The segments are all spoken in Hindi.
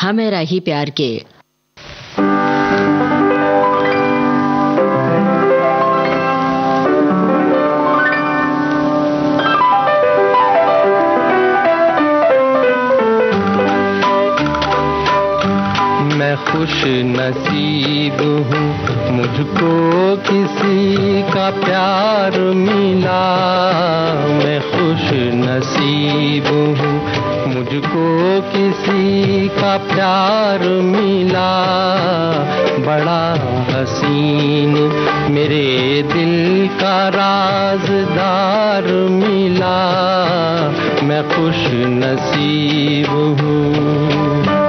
हमेरा ही प्यार के खुश नसीब हूँ। मुझको किसी का प्यार मिला। मैं खुश नसीब हूँ। मुझको किसी का प्यार मिला। बड़ा हसीन मेरे दिल का राजदार मिला। मैं खुश नसीब हूँ।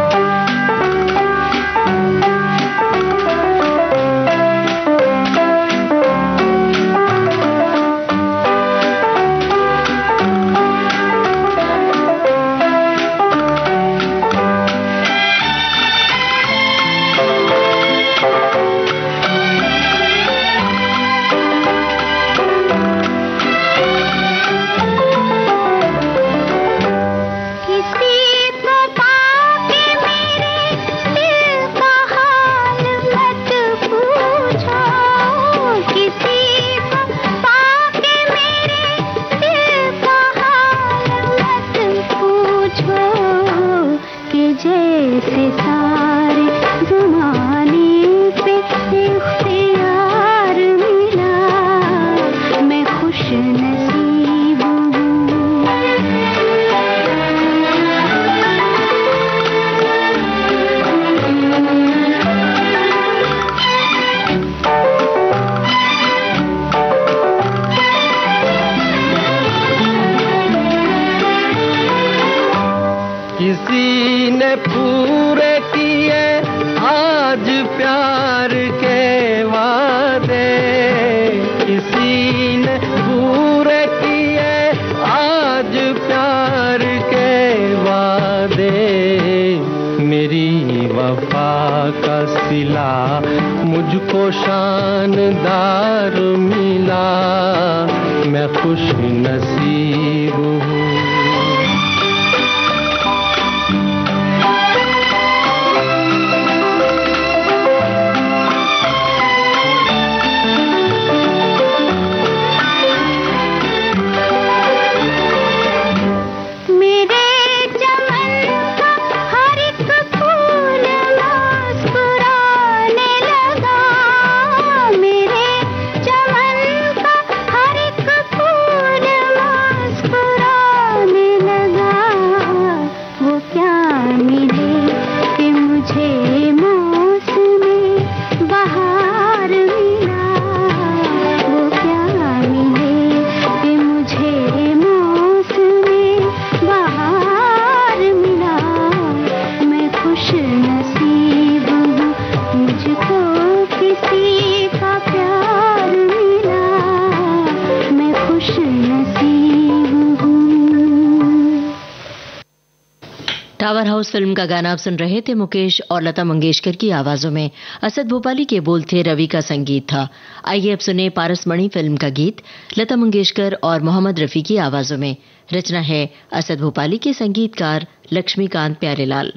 टावर हाउस फ़िल्म का गाना आप सुन रहे थे मुकेश और लता मंगेशकर की आवाजों में। असद भोपाली के बोल थे रवि का संगीत था। आइए अब सुने पारसमणि फ़िल्म का गीत, लता मंगेशकर और मोहम्मद रफी की आवाजों में। रचना है असद भोपाली के संगीतकार लक्ष्मीकांत प्यारेलाल।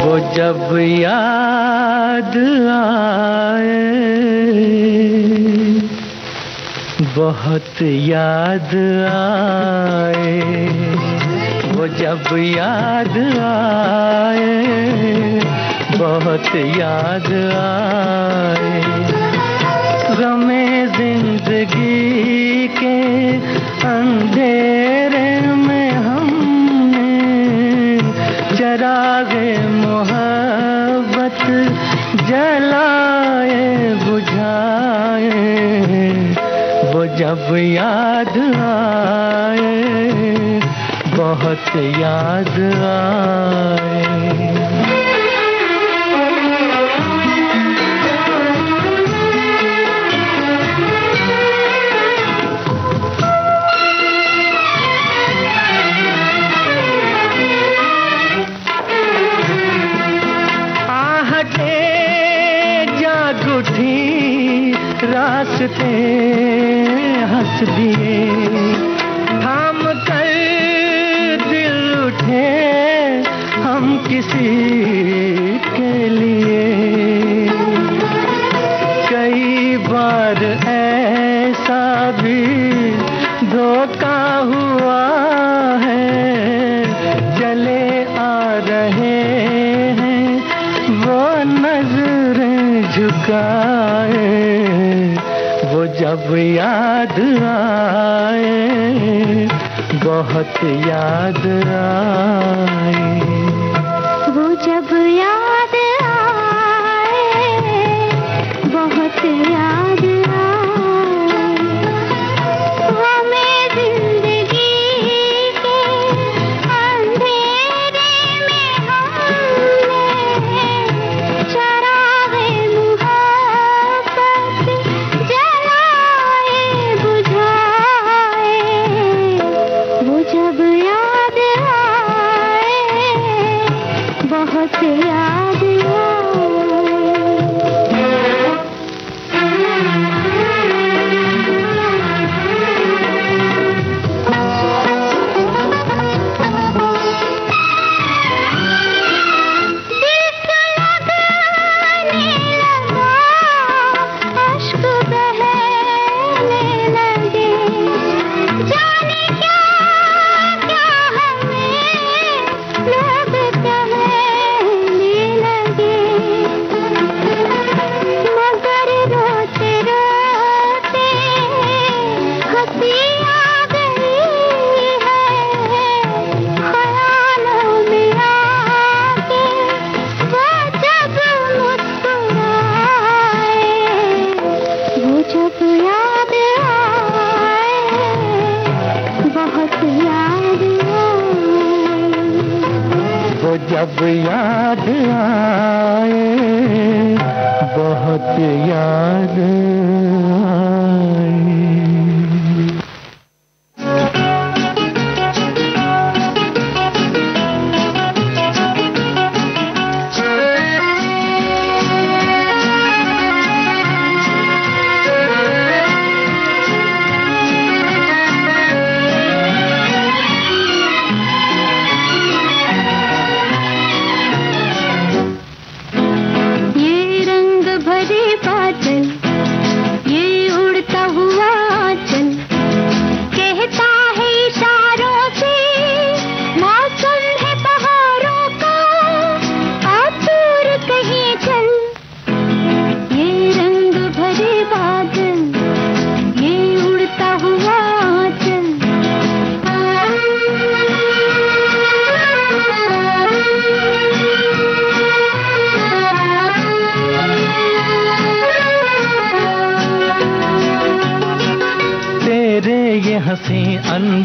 वो जब याद आए, बहुत याद आए। जब याद आए, बहुत याद आए। गमे ज़िंदगी के अंधेरे में हमने चरागे मोहब्बत जलाए, बुझाए। वो जब याद आए बहुत याद आए। रास्ते हंस दिए। किसी के लिए। कई बार ऐसा भी धोखा हुआ है। चले आ रहे हैं, वो नज़रें झुकाए। वो जब याद आए, बहुत याद आए। जब याद आए बहुत याद आए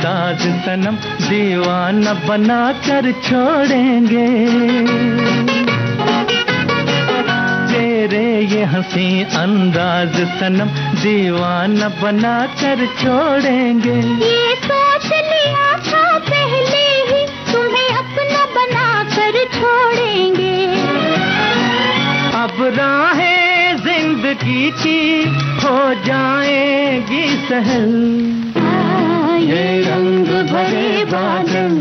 अंदाज सनम दीवाना बना कर छोड़ेंगे। तेरे ये हँसी अंदाज सनम दीवाना बना कर छोड़ेंगे। ये सोच लिया था पहले ही तुम्हें अपना बना कर छोड़ेंगे। अब राहें ज़िंदगी की हो जाएगी सहल। बादल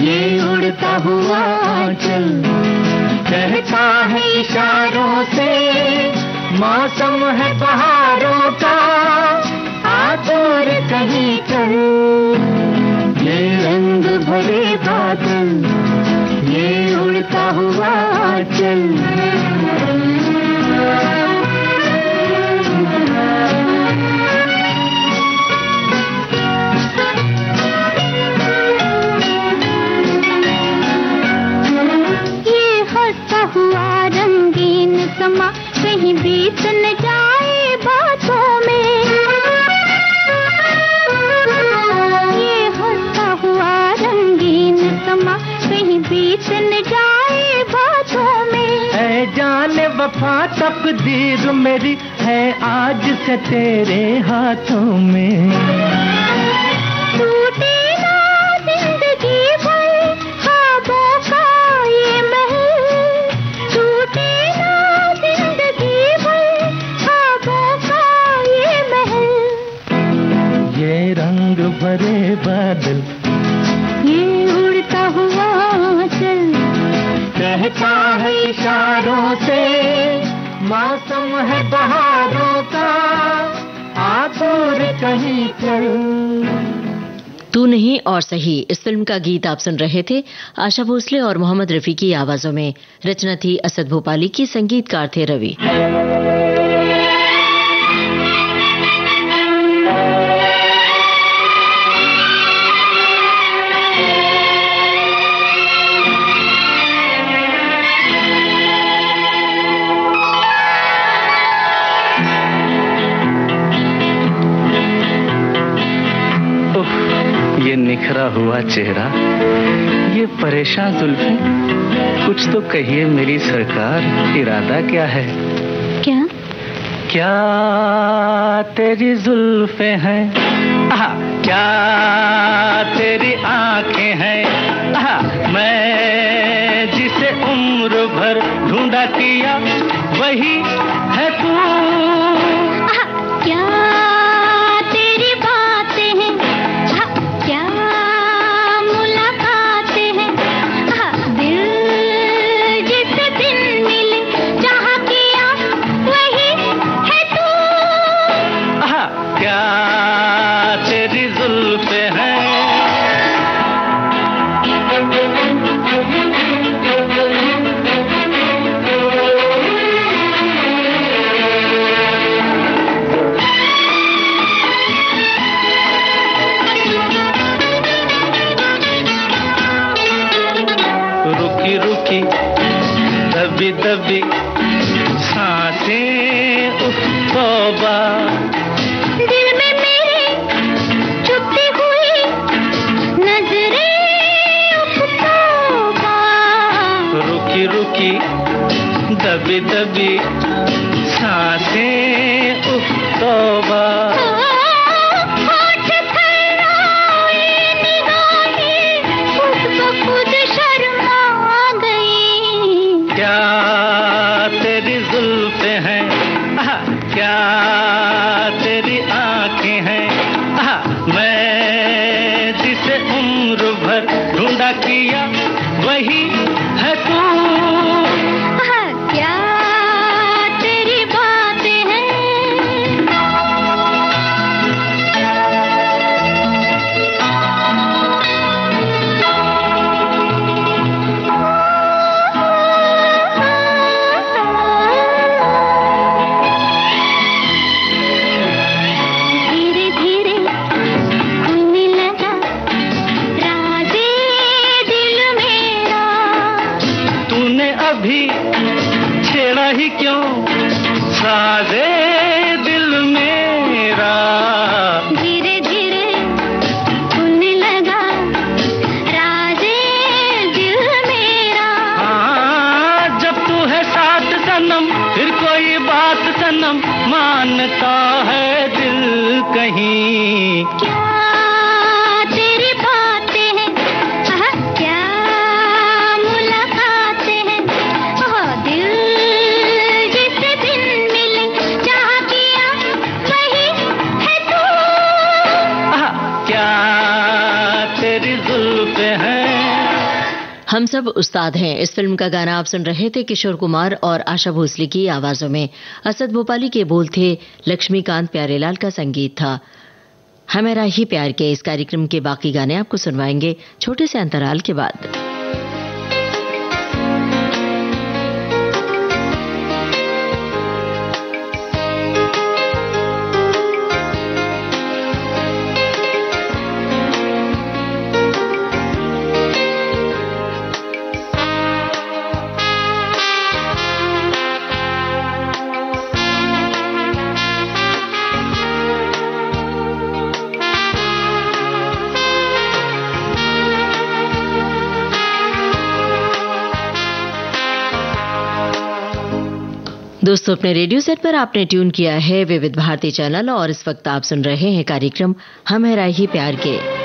ये उड़ता हुआ चल कहता है इशारों से, मौसम है बहारों का। आतुर कहीं चल। ये रंग भरे बादल, ये उड़ता हुआ चल कहीं बीत न जाए बातों में। ये हंसता हुआ रंगीन समा, कहीं बीत न जाए बातों में। है जाने वफा तकदीर मेरी, है आज से तेरे हाथों में। इशारों से मौसम है बहारों का आतुर कहीं चल तू नहीं और सही, इस फ़िल्म का गीत आप सुन रहे थे आशा भोसले और मोहम्मद रफी की आवाजों में। रचना थी असद भोपाली की, संगीतकार थे रवि। हुआ चेहरा। ये परेशान जुल्फे कुछ तो कहिए मेरी सरकार इरादा क्या है? क्या? क्या तेरी जुल्फे हैं? क्या तेरी आँखें हैं? मैं जिसे उम्र भर ढूंढा किया वही हम सब उस्ताद हैं। इस फ़िल्म का गाना आप सुन रहे थे किशोर कुमार और आशा भोसले की आवाजों में। असद भोपाली के बोल थे, लक्ष्मीकांत प्यारेलाल का संगीत था। हमेरा ही प्यार के इस कार्यक्रम के बाकी गाने आपको सुनवाएँगे छोटे से अंतराल के बाद। दोस्तों, अपने रेडियो सेट पर आपने ट्यून किया है विविध भारती चैनल और इस वक्त आप सुन रहे हैं कार्यक्रम हम है राही प्यार के।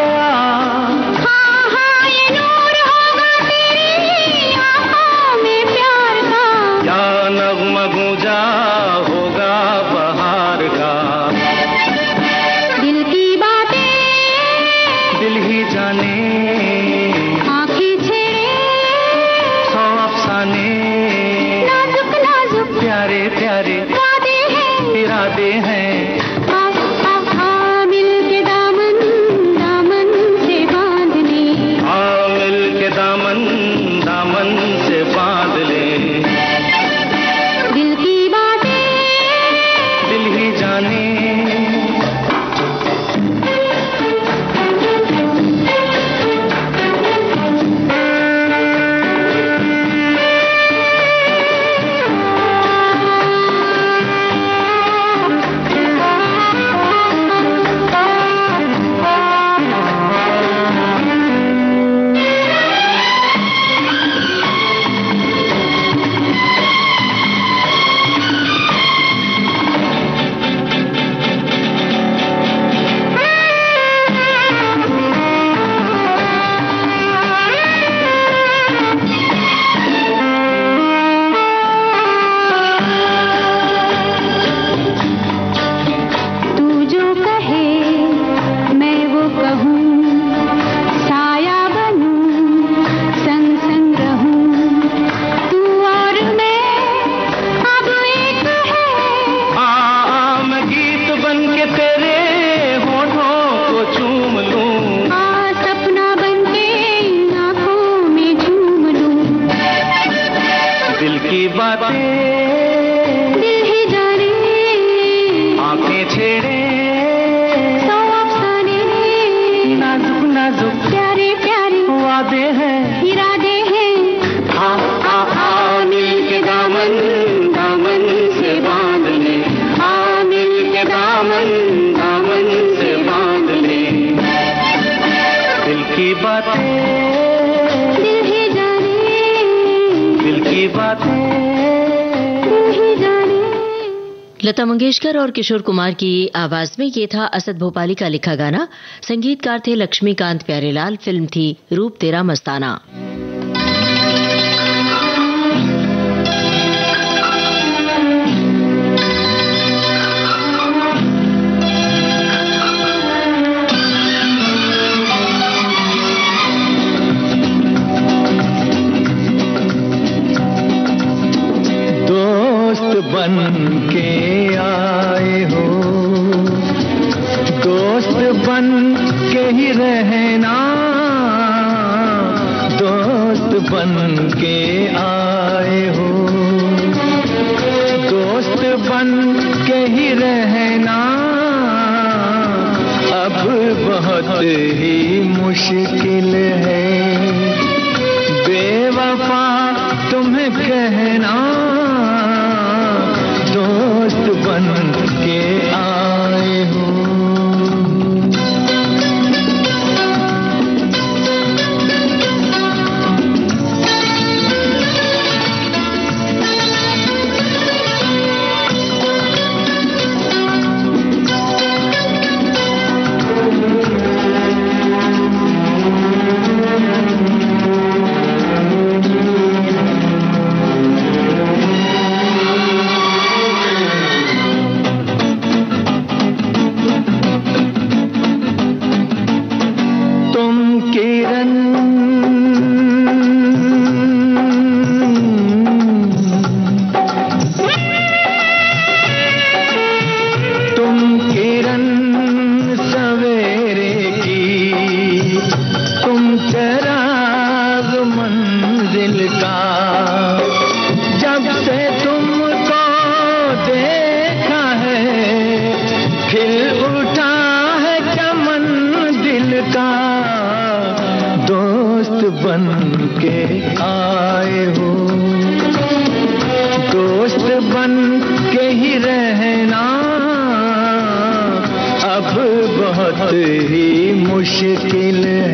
गया लता मंगेशकर और किशोर कुमार की आवाज़ में ये था असद भोपाली का लिखा गाना। संगीतकार थे लक्ष्मीकांत प्यारेलाल, फ़िल्म थी रूप तेरा मस्ताना। जब से देखा है, खिल उठा है चमन दिल का। दोस्त बन के आए हो। दोस्त बन के ही रहना अब बहुत ही मुश्किल है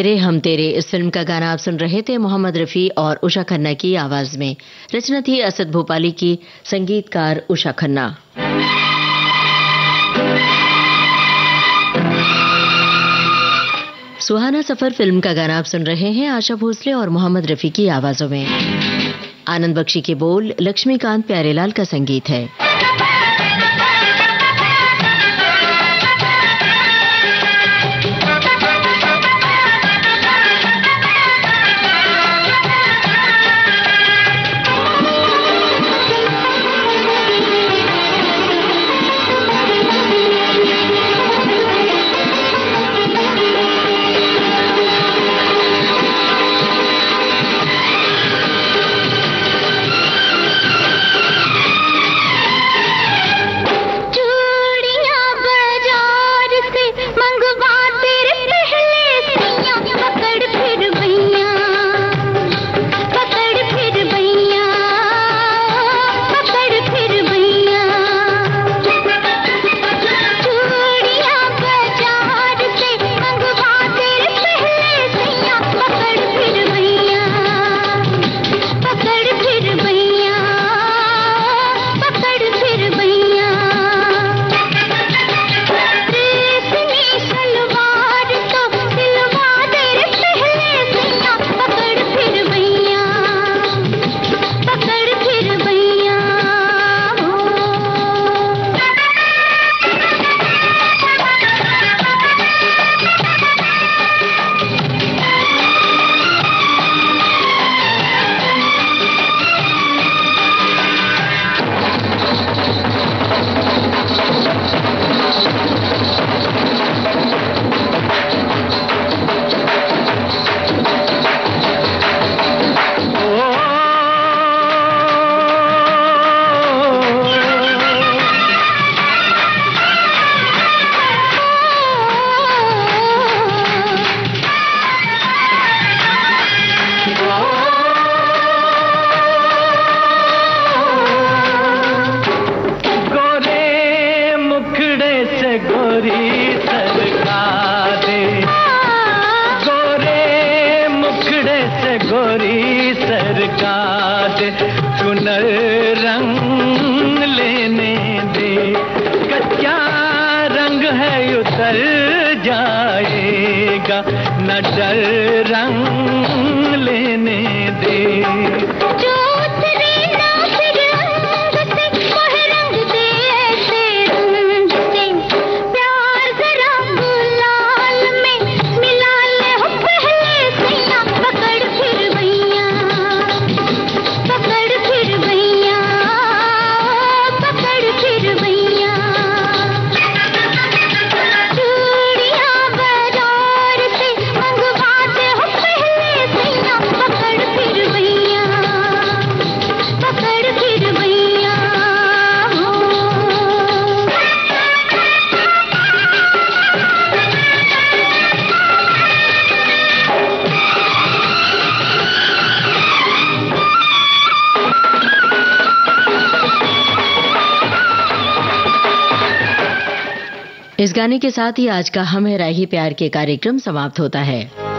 फेरे हम तेरे। इस फ़िल्म का गाना आप सुन रहे थे मोहम्मद रफी और उषा खन्ना की आवाज़ में। रचना थी असद भोपाली की, संगीतकार उषा खन्ना। सुहाना सफ़र फ़िल्म का गाना आप सुन रहे हैं आशा भोसले और मोहम्मद रफी की आवाजों में। आनंद बख्शी के बोल, लक्ष्मीकांत प्यारेलाल का संगीत है। गाने के साथ ही आज का हम है राही प्यार के कार्यक्रम समाप्त होता है।